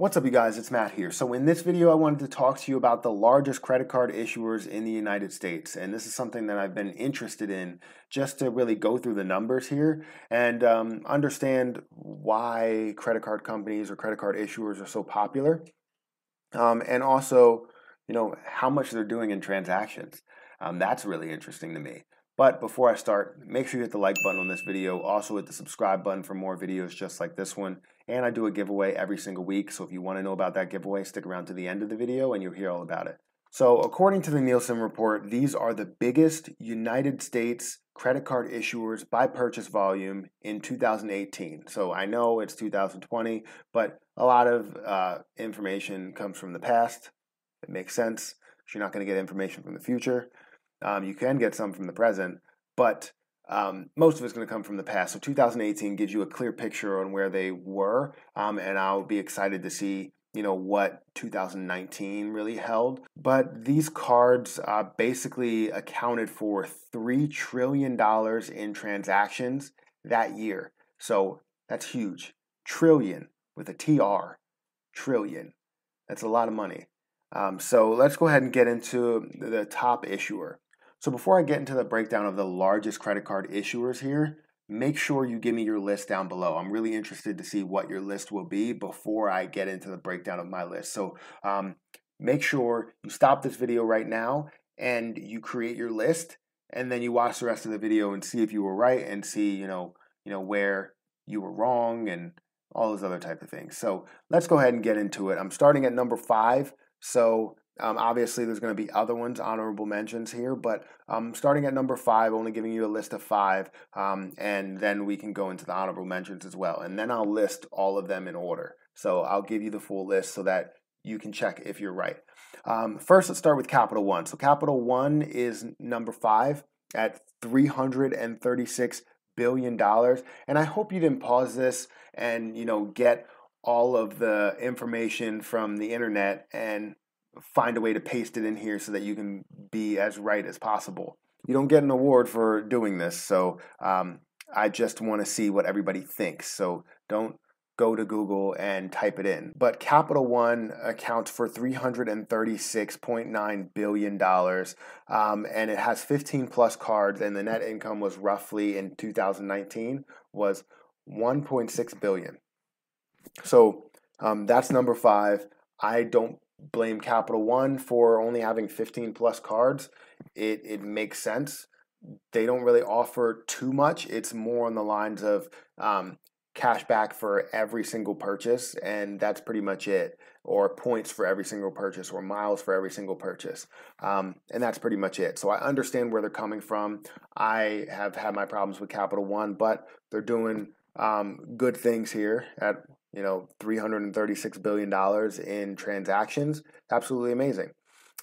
What's up you guys, it's Matt here. So in this video I wanted to talk to you about the largest credit card issuers in the United States and this is something that I've been interested in just to really go through the numbers here and um, understand why credit card companies or credit card issuers are so popular um, and also you know how much they're doing in transactions. Um, that's really interesting to me. But before I start, make sure you hit the like button on this video. Also hit the subscribe button for more videos just like this one. And I do a giveaway every single week. So if you want to know about that giveaway, stick around to the end of the video and you'll hear all about it. So according to the Nilson report, these are the biggest United States credit card issuers by purchase volume in 2018. So I know it's 2020, but a lot of uh, information comes from the past. It makes sense. You're not going to get information from the future. Um, you can get some from the present, but um, most of it's going to come from the past. So 2018 gives you a clear picture on where they were, um, and I'll be excited to see you know what 2019 really held. But these cards uh, basically accounted for three trillion dollars in transactions that year. So that's huge. Trillion with a TR. Trillion. That's a lot of money. Um, so let's go ahead and get into the top issuer. So before I get into the breakdown of the largest credit card issuers here, make sure you give me your list down below. I'm really interested to see what your list will be before I get into the breakdown of my list. So um, make sure you stop this video right now and you create your list and then you watch the rest of the video and see if you were right and see, you know, you know where you were wrong and all those other type of things. So let's go ahead and get into it. I'm starting at number five. So um, obviously, there's going to be other ones, honorable mentions here, but um, starting at number five, only giving you a list of five, um, and then we can go into the honorable mentions as well. And then I'll list all of them in order. So I'll give you the full list so that you can check if you're right. Um, first, let's start with Capital One. So Capital One is number five at $336 billion. And I hope you didn't pause this and, you know, get all of the information from the internet and find a way to paste it in here so that you can be as right as possible. You don't get an award for doing this, so um, I just want to see what everybody thinks. So don't go to Google and type it in. But Capital One accounts for $336.9 billion, um, and it has 15 plus cards, and the net income was roughly in 2019 was 1.6 billion. So um, that's number five. I don't blame Capital One for only having 15 plus cards. It it makes sense. They don't really offer too much. It's more on the lines of um, cash back for every single purchase, and that's pretty much it. Or points for every single purchase, or miles for every single purchase, um, and that's pretty much it. So I understand where they're coming from. I have had my problems with Capital One, but they're doing um, good things here at you know, $336 billion in transactions. Absolutely amazing.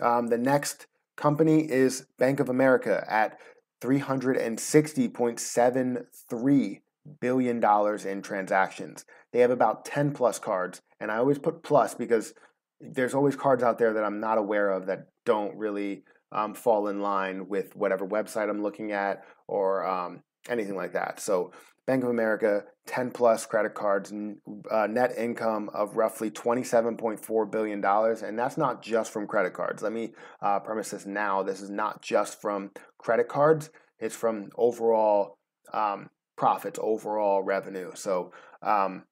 Um, the next company is Bank of America at $360.73 billion in transactions. They have about 10 plus cards, and I always put plus because there's always cards out there that I'm not aware of that don't really um, fall in line with whatever website I'm looking at or um, anything like that. So Bank of America, 10 plus credit cards, uh, net income of roughly $27.4 billion. And that's not just from credit cards. Let me uh, premise this now. This is not just from credit cards, it's from overall um, profits, overall revenue. So um,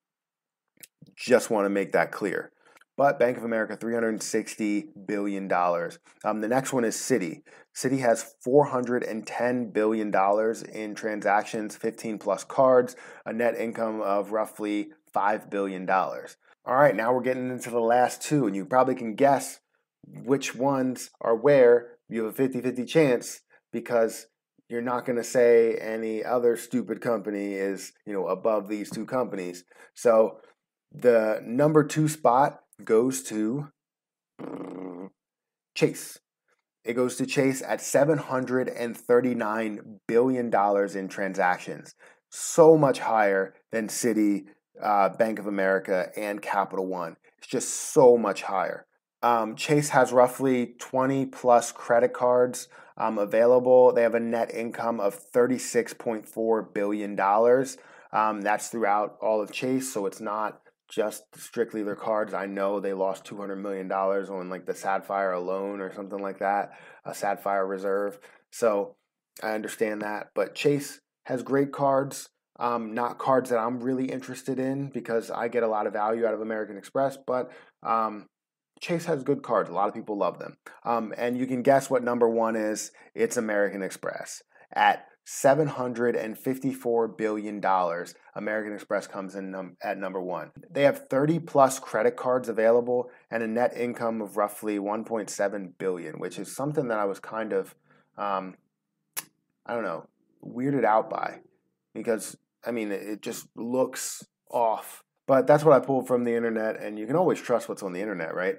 just want to make that clear but Bank of America, $360 billion. Um, the next one is Citi. Citi has $410 billion in transactions, 15 plus cards, a net income of roughly $5 billion. All right, now we're getting into the last two, and you probably can guess which ones are where you have a 50 50 chance because you're not going to say any other stupid company is you know above these two companies so the number two spot goes to Chase. It goes to Chase at $739 billion in transactions. So much higher than Citi, uh, Bank of America, and Capital One. It's just so much higher. Um, Chase has roughly 20 plus credit cards um, available. They have a net income of $36.4 billion. Um, that's throughout all of Chase, so it's not just strictly their cards. I know they lost two hundred million dollars on like the Sapphire alone or something like that, a Sapphire reserve. So I understand that, but Chase has great cards. Um, not cards that I'm really interested in because I get a lot of value out of American Express, but um, Chase has good cards. A lot of people love them. Um, and you can guess what number one is. It's American Express. At $754 billion, American Express comes in num- at number one. They have 30 plus credit cards available and a net income of roughly 1.7 billion, which is something that I was kind of, um, I don't know, weirded out by because, I mean, it just looks off. But that's what I pulled from the internet, and you can always trust what's on the internet, right?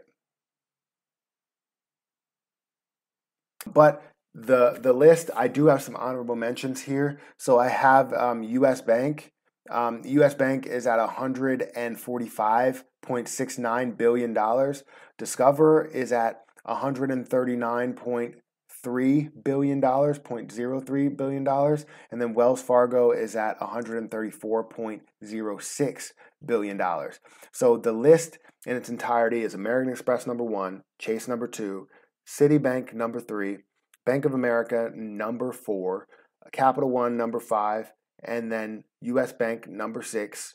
But the the list, I do have some honorable mentions here. So I have um, U.S. Bank. Um, U.S. Bank is at 145.69 billion dollars. Discover is at 139.3 billion dollars, 0.03 billion dollars, and then Wells Fargo is at 134.06 billion dollars. So the list in its entirety is American Express number one, Chase number two, Citibank number three, Bank of America number four, Capital One number five, and then U.S. Bank number six,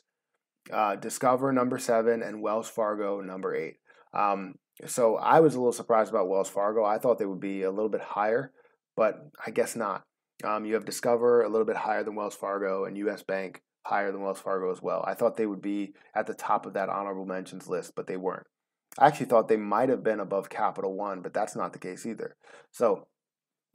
uh, Discover number seven, and Wells Fargo number eight. Um, so I was a little surprised about Wells Fargo. I thought they would be a little bit higher, but I guess not. Um, you have Discover a little bit higher than Wells Fargo, and U.S. Bank higher than Wells Fargo as well. I thought they would be at the top of that honorable mentions list, but they weren't. I actually thought they might have been above Capital One, but that's not the case either. So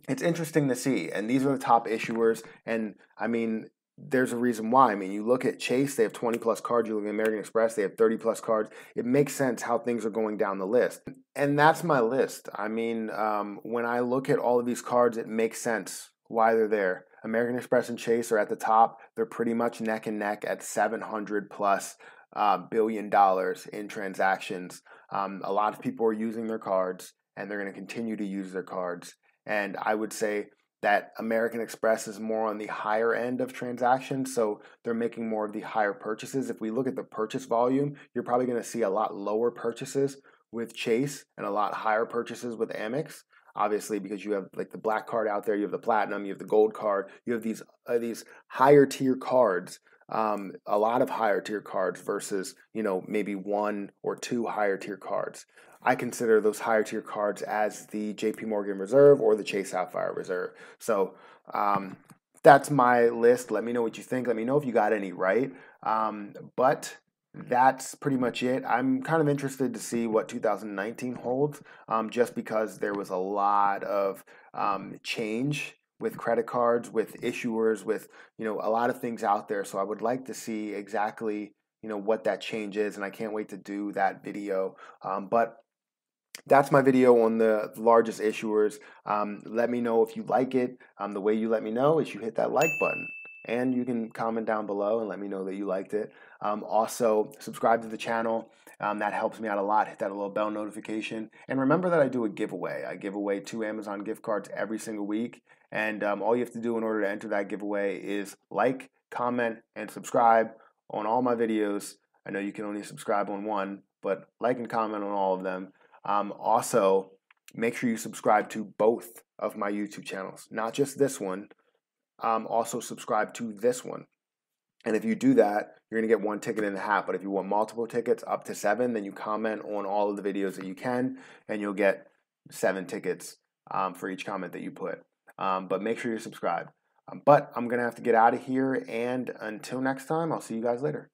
it's interesting to see. And these are the top issuers. And I mean, there's a reason why. I mean, you look at Chase, they have 20 plus cards. You look at American Express, they have 30 plus cards. It makes sense how things are going down the list. And that's my list. I mean, um, when I look at all of these cards, it makes sense why they're there. American Express and Chase are at the top. They're pretty much neck and neck at 700 plus uh, billion dollars in transactions. Um, a lot of people are using their cards, and they're going to continue to use their cards. And I would say that American Express is more on the higher end of transactions. So they're making more of the higher purchases. If we look at the purchase volume, you're probably going to see a lot lower purchases with Chase and a lot higher purchases with Amex. Obviously, because you have like the black card out there, you have the platinum, you have the gold card, you have these uh, these higher tier cards, um, a lot of higher tier cards versus you know maybe one or two higher tier cards. I consider those higher tier cards as the JP Morgan Reserve or the Chase Sapphire Reserve. So um, that's my list. Let me know what you think. Let me know if you got any right. Um, but that's pretty much it. I'm kind of interested to see what 2019 holds, um, just because there was a lot of um, change with credit cards, with issuers, with you know a lot of things out there. So I would like to see exactly you know what that change is, and I can't wait to do that video. Um, but that's my video on the largest issuers. Um, let me know if you like it. Um, the way you let me know is you hit that like button. And you can comment down below and let me know that you liked it. Um, also, subscribe to the channel. Um, that helps me out a lot. Hit that little bell notification. And remember that I do a giveaway. I give away two Amazon gift cards every single week. And um, all you have to do in order to enter that giveaway is like, comment, and subscribe on all my videos. I know you can only subscribe on one, but like and comment on all of them. Um, also, make sure you subscribe to both of my YouTube channels, not just this one. Um, also, subscribe to this one. And if you do that, you're to get one ticket in the hat. But if you want multiple tickets, up to seven, then you comment on all of the videos that you can, and you'll get seven tickets um, for each comment that you put. Um, but make sure you're subscribed. Um, but I'm to have to get out of here. And until next time, I'll see you guys later.